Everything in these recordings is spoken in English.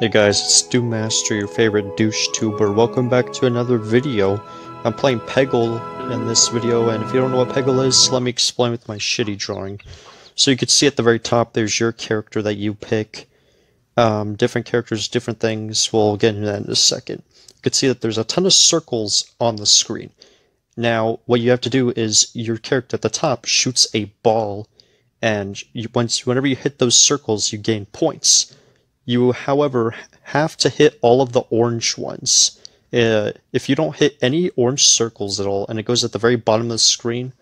Hey guys, it's Master, your favorite douche tuber. Welcome back to another video. I'm playing Peggle in this video, and if you don't know what Peggle is, let me explain with my shitty drawing. So you can see at the very top, there's your character that you pick. Um, different characters, different things. We'll get into that in a second. You can see that there's a ton of circles on the screen. Now, what you have to do is your character at the top shoots a ball, and you, once whenever you hit those circles, you gain points. You, however, have to hit all of the orange ones. Uh, if you don't hit any orange circles at all, and it goes at the very bottom of the screen,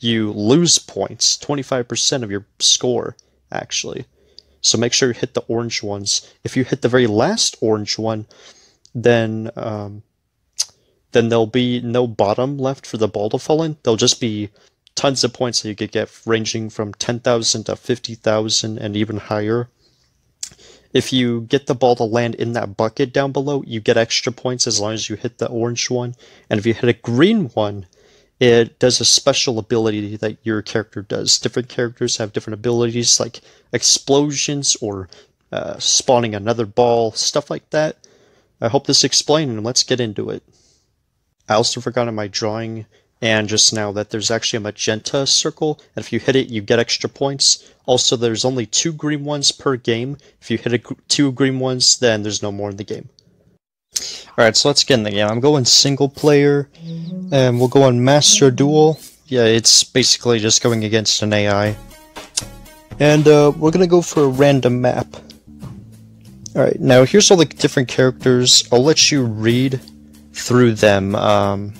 you lose points, 25% of your score, actually. So make sure you hit the orange ones. If you hit the very last orange one, then um, then there'll be no bottom left for the ball to fall in. There'll just be tons of points that you could get, ranging from 10,000 to 50,000 and even higher. If you get the ball to land in that bucket down below, you get extra points as long as you hit the orange one. And if you hit a green one, it does a special ability that your character does. Different characters have different abilities like explosions or uh, spawning another ball, stuff like that. I hope this explained and let's get into it. I also forgot in my drawing and just now that there's actually a magenta circle, and if you hit it, you get extra points. Also, there's only two green ones per game. If you hit a, two green ones, then there's no more in the game. Alright, so let's get in the game. I'm going single player, and we'll go on Master Duel. Yeah, it's basically just going against an AI. And uh, we're gonna go for a random map. Alright, now here's all the different characters. I'll let you read through them. Um,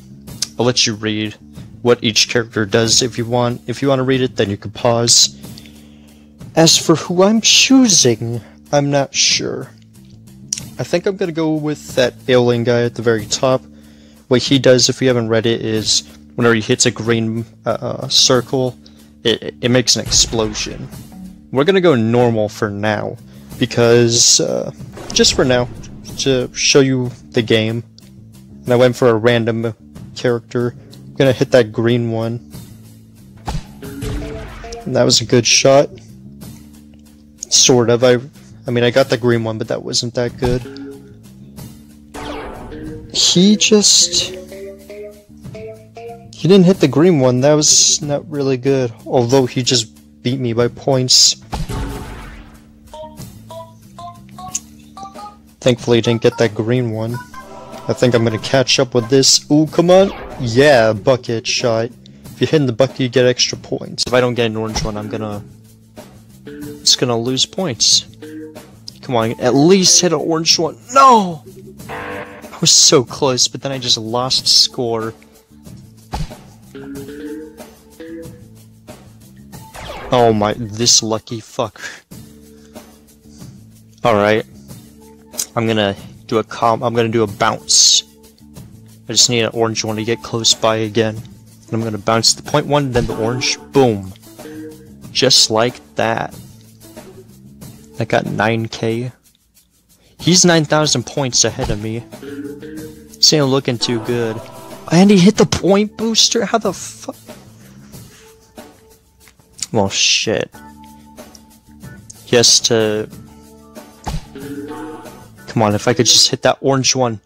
I'll let you read what each character does if you want. If you want to read it, then you can pause. As for who I'm choosing, I'm not sure. I think I'm gonna go with that alien guy at the very top. What he does, if you haven't read it, is whenever he hits a green uh, circle, it, it makes an explosion. We're gonna go normal for now, because, uh, just for now, to show you the game. And I went for a random character. I'm gonna hit that green one. And that was a good shot. Sort of. I, I mean, I got the green one, but that wasn't that good. He just... He didn't hit the green one. That was not really good. Although he just beat me by points. Thankfully, he didn't get that green one. I think I'm gonna catch up with this. Ooh, come on. Yeah, bucket shot. If you hit in the bucket, you get extra points. If I don't get an orange one, I'm gonna... It's gonna lose points. Come on, at least hit an orange one. No! I was so close, but then I just lost score. Oh my, this lucky fuck. Alright. I'm gonna do a comp. I'm gonna do a bounce. I just need an orange one to get close by again. And I'm gonna bounce the point one, then the orange. Boom. Just like that. I got 9k. He's 9,000 points ahead of me. This ain't looking too good. And he hit the point booster? How the fuck? Well, shit. He has to Come on, if I could just hit that orange one.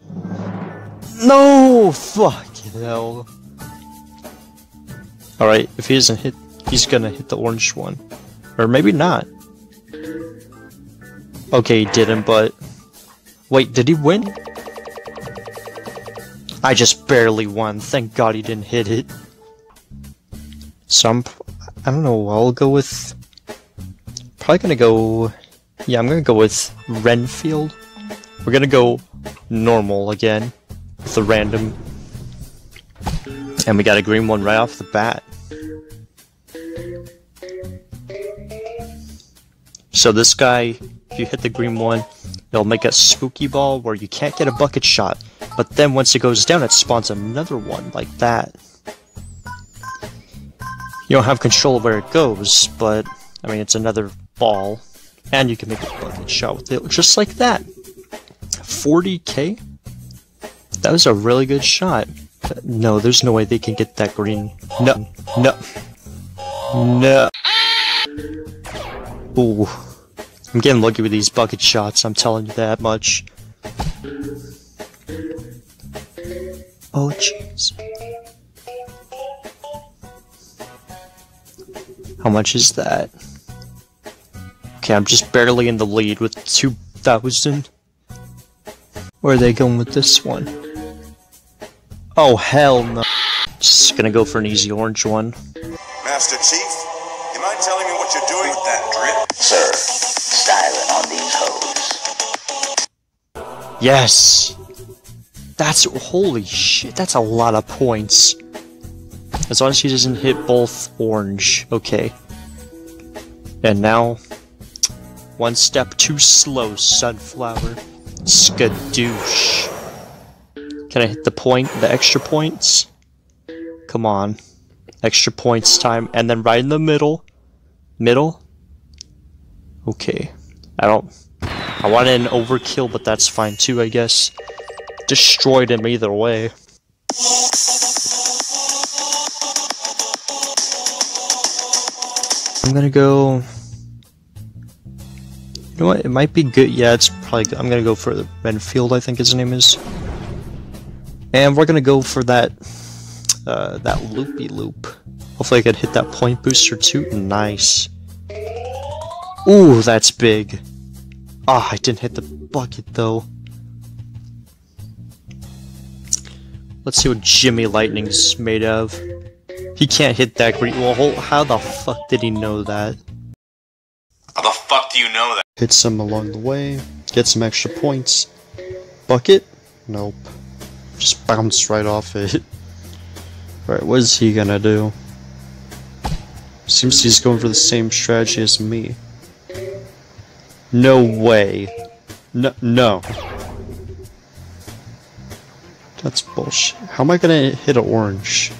No! Fuck hell. Alright, if he doesn't hit, he's gonna hit the orange one. Or maybe not. Okay, he didn't, but... Wait, did he win? I just barely won. Thank god he didn't hit it. So I'm... I don't know, I'll go with... Probably gonna go... Yeah, I'm gonna go with Renfield. We're gonna go normal again with a random. And we got a green one right off the bat. So this guy, if you hit the green one, it'll make a spooky ball where you can't get a bucket shot. But then once it goes down, it spawns another one like that. You don't have control of where it goes, but, I mean, it's another ball. And you can make a bucket shot with it, just like that. 40k? That was a really good shot. No, there's no way they can get that green. No, no, no. Ooh, I'm getting lucky with these bucket shots, I'm telling you that much. Oh, jeez. How much is that? Okay, I'm just barely in the lead with 2,000. Where are they going with this one? Oh, hell no. Just gonna go for an easy orange one. Master Chief, you mind telling me what you're doing with that drip? Sir, styling on these hoes. Yes! That's- holy shit, that's a lot of points. As long as he doesn't hit both orange. Okay. And now... One step too slow, Sunflower. Skadoosh. Can I hit the point, the extra points? Come on. Extra points time, and then right in the middle. Middle? Okay. I don't... I wanted an overkill, but that's fine too, I guess. Destroyed him either way. I'm gonna go... You know what, it might be good, yeah, it's probably good. I'm gonna go for the Renfield, I think his name is. And we're gonna go for that, uh, that loopy loop. Hopefully I could hit that point booster too. Nice. Ooh, that's big. Ah, oh, I didn't hit the bucket though. Let's see what Jimmy Lightning's made of. He can't hit that green wall. How the fuck did he know that? How the fuck do you know that? Hit some along the way. Get some extra points. Bucket? Nope. Just bounce right off it. Right, what is he gonna do? Seems he's going for the same strategy as me. No way. No, no. That's bullshit. How am I gonna hit an orange?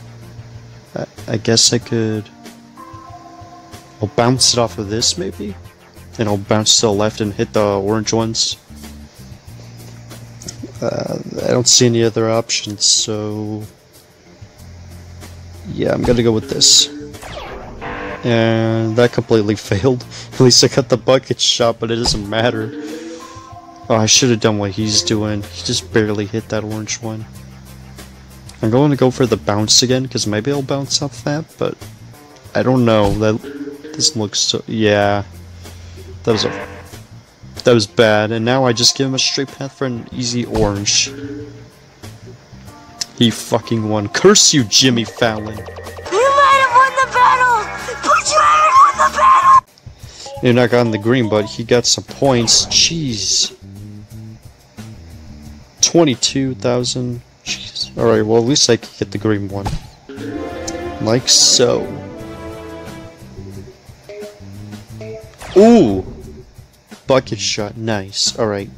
I, I guess I could... I'll bounce it off of this, maybe? And I'll bounce to the left and hit the orange ones. Uh, I don't see any other options, so... Yeah, I'm gonna go with this. And that completely failed. At least I got the bucket shot, but it doesn't matter. Oh, I should have done what he's doing. He just barely hit that orange one. I'm going to go for the bounce again, because maybe I'll bounce off that, but I don't know. That This looks so... Yeah. That was a... That was bad, and now I just give him a straight path for an easy orange. He fucking won. Curse you, Jimmy Fallon. You might have won the battle, but you haven't won the battle! You're not got the green, but he got some points. Jeez. 22,000. Jeez. Alright, well, at least I can get the green one. Like so. Ooh! Bucket shot. Nice. Alright.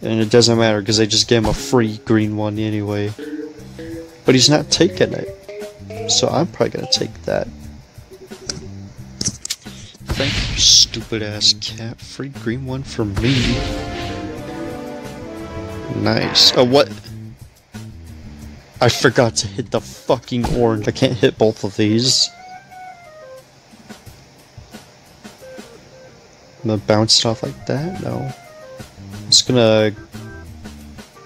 And it doesn't matter, because I just gave him a free green one anyway. But he's not taking it. So I'm probably gonna take that. Thank you, stupid ass cat. Free green one for me. Nice. Oh, what? I forgot to hit the fucking orange. I can't hit both of these. I'm gonna bounce it off like that? No. I'm just gonna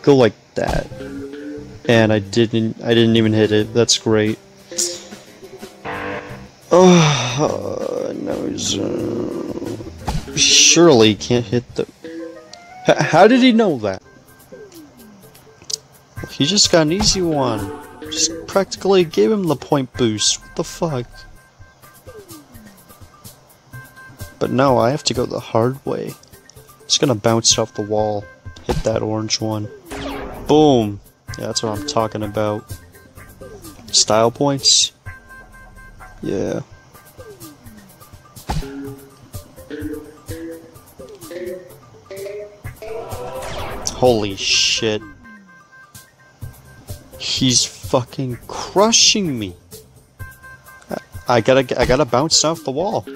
go like that. And I didn't I didn't even hit it. That's great. Oh no uh, surely can't hit the H how did he know that? He just got an easy one. Just practically gave him the point boost. What the fuck? But no, I have to go the hard way. Just gonna bounce off the wall. Hit that orange one. Boom! Yeah, that's what I'm talking about. Style points? Yeah. Holy shit. He's fucking crushing me. I, I gotta I gotta bounce off the wall.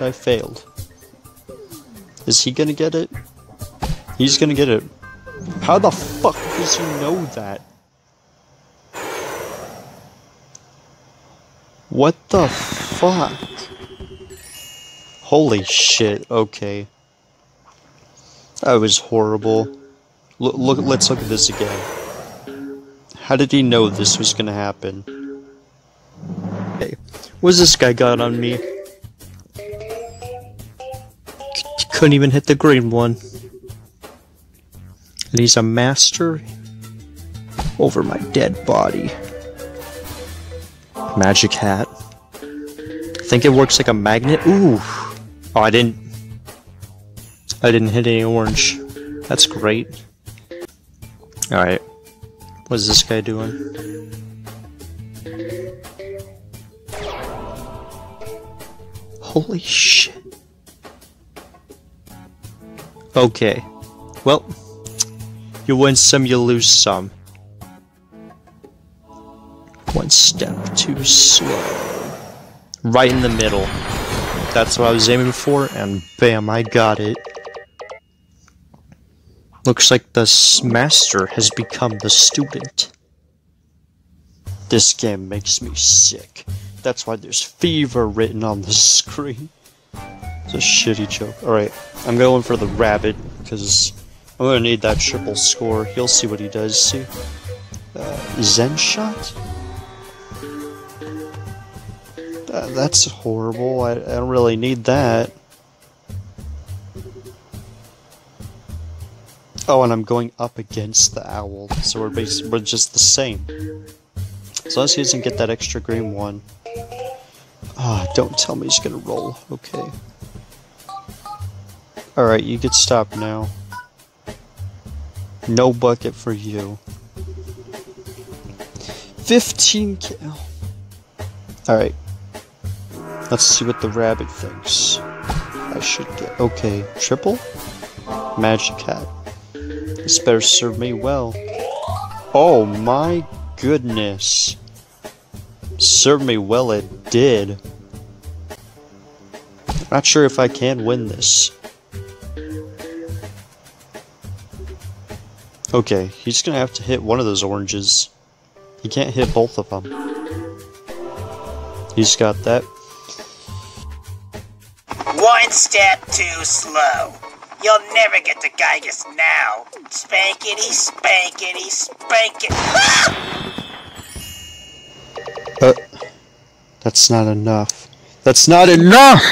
And I failed. Is he gonna get it? He's gonna get it. How the fuck does he know that? What the fuck? Holy shit, okay. That was horrible. Look, look, let's look at this again. How did he know this was gonna happen? Okay, what's this guy got on me? Couldn't even hit the green one. And he's a master over my dead body. Magic hat. I think it works like a magnet. Ooh. Oh, I didn't. I didn't hit any orange. That's great. Alright. What's this guy doing? Holy shit. Okay. Well, you win some, you lose some. One step too slow. Right in the middle. That's what I was aiming for, and bam, I got it. Looks like the master has become the student. This game makes me sick. That's why there's fever written on the screen. It's a shitty joke. Alright, I'm going for the rabbit, because I'm gonna need that triple score. He'll see what he does, see? Uh, Zen shot? Uh, that's horrible. I, I don't really need that. Oh, and I'm going up against the owl, so we're basically we're just the same. As long as he doesn't get that extra green one. Ah, oh, don't tell me he's gonna roll. Okay. Alright, you can stop now. No bucket for you. 15 kill. Oh. Alright. Let's see what the rabbit thinks. I should get... Okay, triple? Magic hat. This better serve me well. Oh my goodness. Serve me well it did. Not sure if I can win this. Okay, he's gonna have to hit one of those oranges. He can't hit both of them. He's got that. One step too slow. You'll never get to Giygas now. Spankity, spankity, spankity. Ah! Uh, that's not enough. That's not enough!